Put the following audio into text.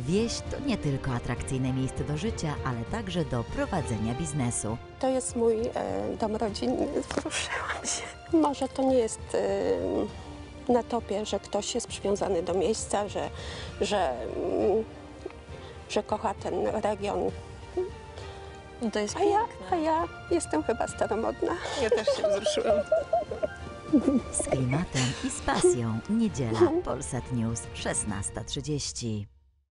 Wieś to nie tylko atrakcyjne miejsce do życia, ale także do prowadzenia biznesu. To jest mój e, dom rodzinny, wzruszyłam się. Może to nie jest e, na topie, że ktoś jest przywiązany do miejsca, że, że, mm, że kocha ten region. No to jest A ja, a ja jestem chyba staromodna. Ja też się wzruszyłam. Z klimatem i z pasją. Niedziela, Polsat News, 16.30.